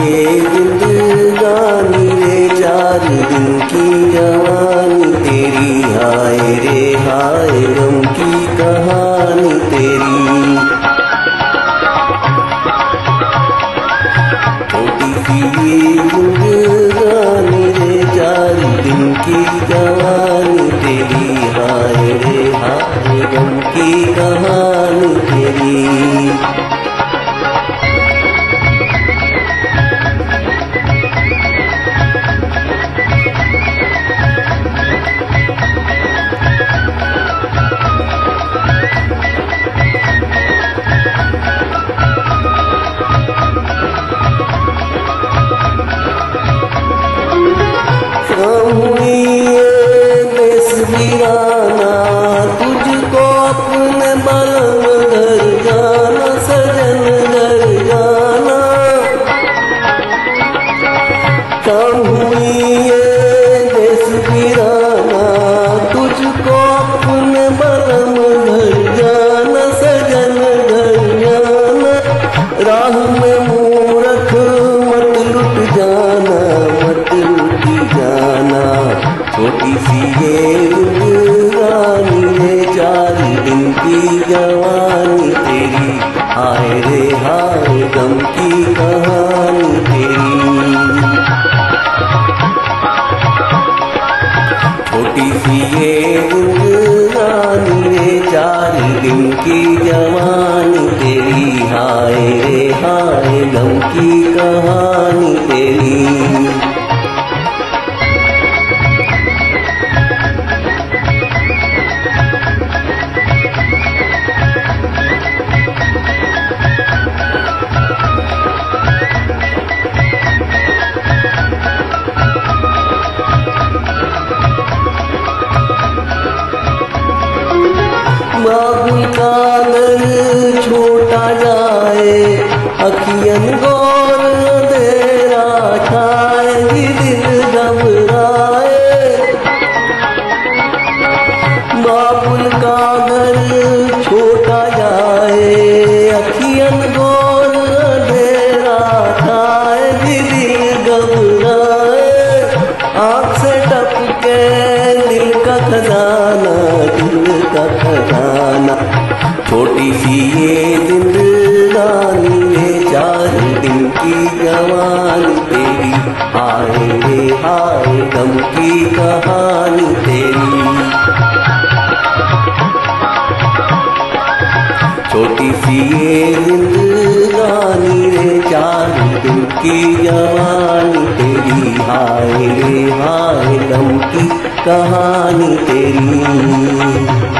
ये रे चार दिन की तेरी हाय रे हाय गम की कहानी तेरी अपने बलम घर जाना सजन घर जाना काम हुई देश वीराना तुझको अपने बलम घर जाना सजन घर जाना राह में मूरख मत लुट जाना, मत लुट जाना। छोटी सी ये जवानी तेरी हाय रे हाय गम की कहानी तेरी। छोटी सी ये रे, चार दिन की जवानी तेरी हाय रे हाय गम की कहानी तेरी। बाबुल का घर छोटा जाए, अखियन गौर अंधेरा छाए दिल घबराए। बाबुल का छोटा जाए, अखियन गौर अंधेरा छाए दिल घबराए। आँख से टपके खजाना दिल का खजाना। छोटी सी ये जिंदगानी है चार दिन की जवानी। तेरी आए रे हाय गम की कहानी तेरी। छोटी सी ये जिंदगानी रे चार दिन की जवानी तेरी। हाय रे हाय गम की कहानी तेरी।